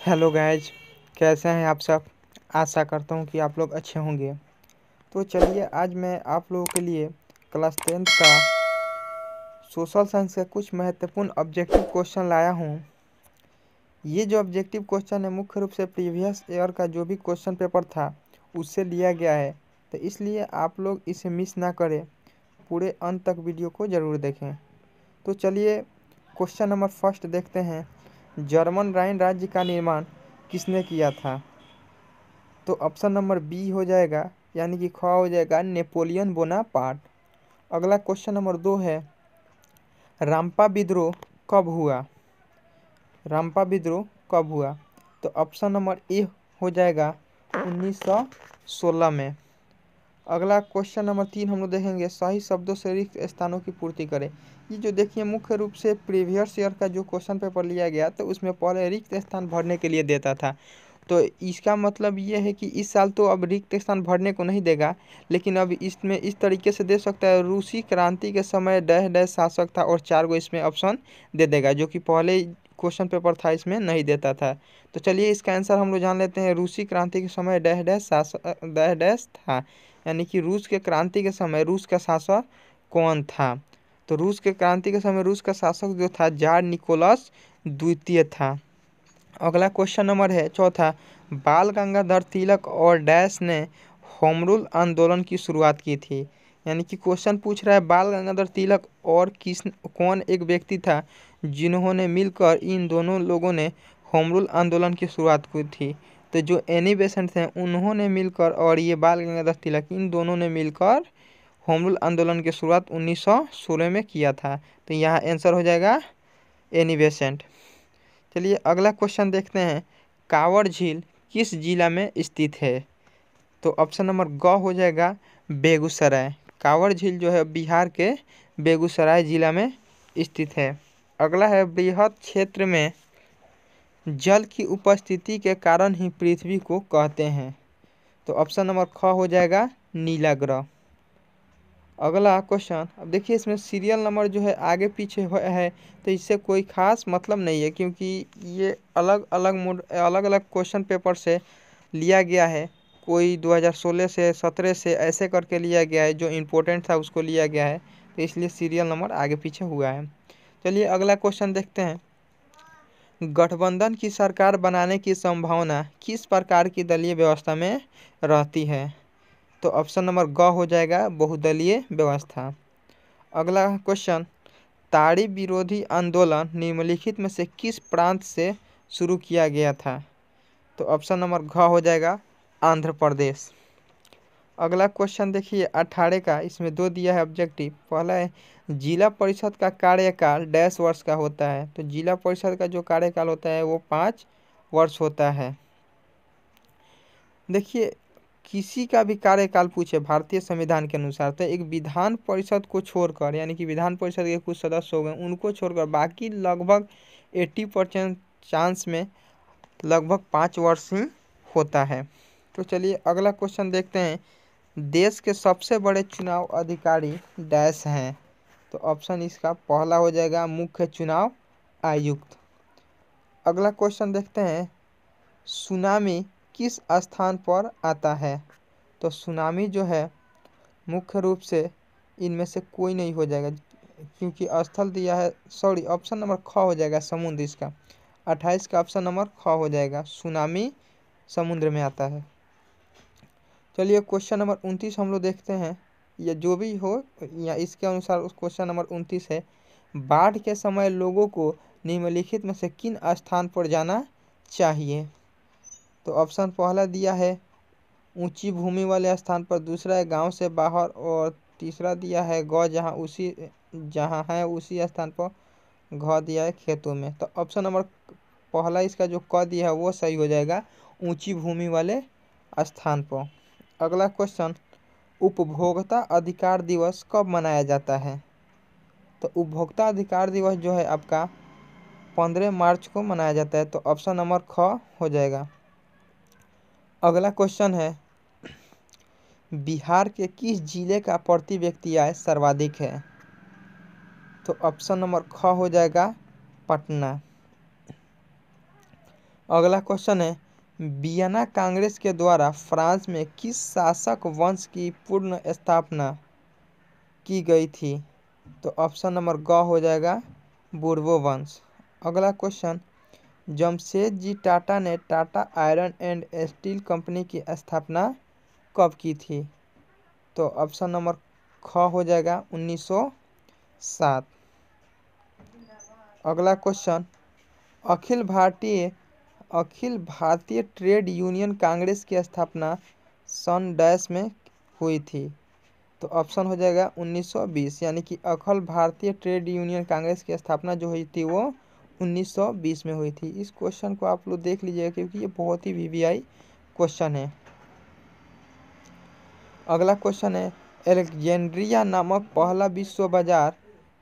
Hello guys कैसे हैं आप सब? आशा करता हूँ कि आप लोग अच्छे होंगे। तो चलिए, आज मैं आप लोगों के लिए क्लास टेंथ का सोशल साइंस का कुछ महत्वपूर्ण ऑब्जेक्टिव क्वेश्चन लाया हूँ। ये जो ऑब्जेक्टिव क्वेश्चन है, मुख्य रूप से प्रीवियस ईयर का जो भी क्वेश्चन पेपर था, उससे लिया गया है। तो इसलिए आप लोग इसे मिस ना करें। पूरे अंत तक वीडियो को ज़रूर देखें। तो चलिए क्वेश्चन नंबर फ़र्स्ट देखते हैं। जर्मन राइन राज्य का निर्माण किसने किया था? तो ऑप्शन नंबर बी हो जाएगा, यानी कि ख हो जाएगा नेपोलियन बोनापार्ट। अगला क्वेश्चन नंबर दो है, रामपा विद्रोह कब हुआ? रामपा विद्रोह कब हुआ? तो ऑप्शन नंबर ए हो जाएगा 1916 में। अगला क्वेश्चन नंबर तीन हम लोग देखेंगे, सही शब्दों से रिक्त स्थानों की पूर्ति करें। ये जो देखिए, मुख्य रूप से प्रीवियस ईयर का जो क्वेश्चन पेपर लिया गया तो उसमें पहले रिक्त स्थान भरने के लिए देता था। तो इसका मतलब ये है कि इस साल तो अब रिक्त स्थान भरने को नहीं देगा, लेकिन अब इसमें इस तरीके से दे सकता है, रूसी क्रांति के समय डह डह शासक था और चार गो इसमें ऑप्शन दे देगा, जो कि पहले क्वेश्चन पेपर था इसमें, नहीं देता था। तो चलिए इसका आंसर हम लोग जान लेते हैं। रूसी क्रांति के समय डह डह शासक डह डह था। यानी कि रूस के क्रांति के समय रूस का शासक कौन था? तो रूस के क्रांति के समय रूस का शासक जो था, जार निकोलस द्वितीय था। अगला क्वेश्चन नंबर है, चौथा। बाल गंगाधर तिलक और डैश ने होम रूल आंदोलन की शुरुआत की थी। यानी कि क्वेश्चन पूछ रहा है, बाल गंगाधर तिलक और किस, कौन एक व्यक्ति था? जिन्होंने मिलकर इन दोनों लोगों ने होम रूल आंदोलन की शुरुआत की थी। तो जो एनी बेसेंट थे उन्होंने मिलकर और ये बाल गंगाधर तिलक, इन दोनों ने मिलकर होम रूल आंदोलन की शुरुआत 1916 में किया था। तो यहाँ आंसर हो जाएगा एनी बेसेंट चलिए अगला क्वेश्चन देखते हैं। कांवड़ झील किस जिला में स्थित है? तो ऑप्शन नंबर ग हो जाएगा बेगूसराय। कांवड़ झील जो है, बिहार के बेगूसराय जिला में स्थित है। अगला है, बृहद क्षेत्र में जल की उपस्थिति के कारण ही पृथ्वी को कहते हैं। तो ऑप्शन नंबर ख हो जाएगा, नीला ग्रह। अगला क्वेश्चन अब देखिए इसमें सीरियल नंबर जो है आगे पीछे है तो इससे कोई खास मतलब नहीं है, क्योंकि ये अलग अलग मोड, अलग अलग क्वेश्चन पेपर से लिया गया है। कोई 2016 से 17 से ऐसे करके लिया गया है, जो इम्पोर्टेंट था उसको लिया गया है तो इसलिए सीरियल नंबर आगे पीछे हुआ है। चलिए अगला क्वेश्चन देखते हैं। गठबंधन की सरकार बनाने की संभावना किस प्रकार की दलीय व्यवस्था में रहती है? तो ऑप्शन नंबर ग हो जाएगा, बहुदलीय व्यवस्था। अगला क्वेश्चन ताड़ी विरोधी आंदोलन निम्नलिखित में से किस प्रांत से शुरू किया गया था? तो ऑप्शन नंबर घ हो जाएगा, आंध्र प्रदेश। अगला क्वेश्चन देखिए, अठारह का, इसमें दो दिया है ऑब्जेक्टिव पहला है, जिला परिषद का कार्यकाल डैश वर्ष का होता है। तो जिला परिषद का जो कार्यकाल होता है, वो पाँच वर्ष होता है। देखिए, किसी का भी कार्यकाल पूछे भारतीय संविधान के अनुसार तो एक विधान परिषद को छोड़कर, यानी कि विधान परिषद के कुछ सदस्य हो गए, उनको छोड़कर बाकी लगभग एट्टी परसेंट चांस में लगभग पाँच वर्ष ही होता है। तो चलिए, अगला क्वेश्चन देखते हैं। देश के सबसे बड़े चुनाव अधिकारी डैश हैं। तो ऑप्शन इसका पहला हो जाएगा मुख्य चुनाव आयुक्त। अगला क्वेश्चन देखते हैं। सुनामी किस स्थान पर आता है? तो सुनामी जो है, मुख्य रूप से इनमें से कोई नहीं हो जाएगा, क्योंकि स्थल दिया है, सॉरी, ऑप्शन नंबर ख हो जाएगा समुद्र इसका। अट्ठाईस का ऑप्शन नंबर ख हो जाएगा। सुनामी समुद्र में आता है। चलिए क्वेश्चन नंबर उनतीस हम लोग देखते हैं। या जो भी हो, या इसके अनुसार उस क्वेश्चन नंबर उनतीस है। बाढ़ के समय लोगों को निम्नलिखित में से किन स्थान पर जाना चाहिए? तो ऑप्शन पहला दिया है, ऊँची भूमि वाले स्थान पर। दूसरा है, गाँव से बाहर। और तीसरा दिया है, गौ जहाँ उसी, जहाँ है उसी स्थान पर घ दिया है खेतों में। तो ऑप्शन नंबर पहला इसका जो क दिया है, वो सही हो जाएगा, ऊँची भूमि वाले स्थान पर। अगला क्वेश्चन उपभोक्ता अधिकार दिवस कब मनाया जाता है? तो उपभोक्ता अधिकार दिवस जो है आपका पंद्रह मार्च को मनाया जाता है तो ऑप्शन नंबर ख हो जाएगा। अगला क्वेश्चन है, बिहार के किस ज़िले का प्रति व्यक्ति आय सर्वाधिक है? तो ऑप्शन नंबर ख हो जाएगा पटना। अगला क्वेश्चन है वियना कांग्रेस के द्वारा फ्रांस में किस शासक वंश की पूर्ण स्थापना की गई थी? तो ऑप्शन नंबर ग हो जाएगा बुर्बो वंश। अगला क्वेश्चन जमशेद जी टाटा ने Tata iron and steel company की स्थापना कब की थी? तो ऑप्शन नंबर ख हो जाएगा 1907 अगला question, Akhil Bharatiya Akhil Bharatiya trade union Congress की स्थापना सन डैश में हुई थी। तो ऑप्शन हो जाएगा 1920 यानी कि अखिल भारतीय ट्रेड यूनियन कांग्रेस की स्थापना जो हुई थी वो 1920 में हुई थी। इस क्वेश्चन को आप लोग देख लीजिएगा, क्योंकि ये बहुत ही वीवीआई क्वेश्चन है। अगला क्वेश्चन है एलेक्जेंड्रिया नामक पहला विश्व बाज़ार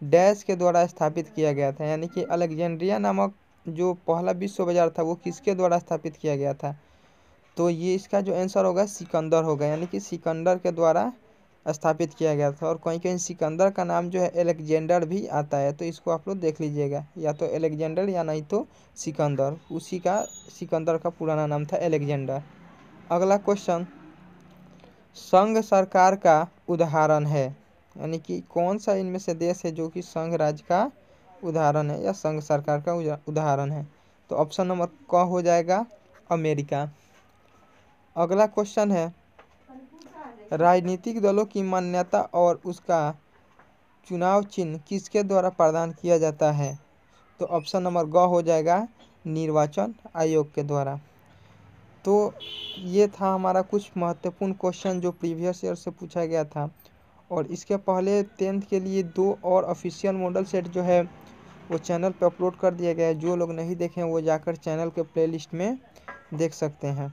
डैश के द्वारा स्थापित किया गया था, यानी कि अलेक्जेंड्रिया नामक जो पहला विश्व बाज़ार था, वो किसके द्वारा स्थापित किया गया था? तो ये इसका जो आंसर होगा, सिकंदर होगा, यानी कि सिकंदर के द्वारा स्थापित किया गया था। और कहीं कहीं सिकंदर का नाम जो है, एलेक्जेंडर भी आता है तो इसको आप लोग देख लीजिएगा। या तो एलेक्जेंडर या नहीं तो सिकंदर। उसी का, सिकंदर का पुराना नाम था एलेक्जेंडर। अगला क्वेश्चन संघ सरकार का उदाहरण है। यानी कि कौन सा इनमें से देश है जो कि संघ राज्य का उदाहरण है या संघ सरकार का उदाहरण है। तो ऑप्शन नंबर क हो जाएगा अमेरिका। अगला क्वेश्चन है, राजनीतिक दलों की मान्यता और उसका चुनाव चिन्ह किसके द्वारा प्रदान किया जाता है? तो ऑप्शन नंबर ग हो जाएगा निर्वाचन आयोग के द्वारा। तो ये था हमारा कुछ महत्वपूर्ण क्वेश्चन जो प्रीवियस ईयर से पूछा गया था। और इसके पहले टेंथ के लिए दो और ऑफिशियल मॉडल सेट जो है वो चैनल पे अपलोड कर दिया गया है। जो लोग नहीं देखे हैं, वो जाकर चैनल के प्लेलिस्ट में देख सकते हैं।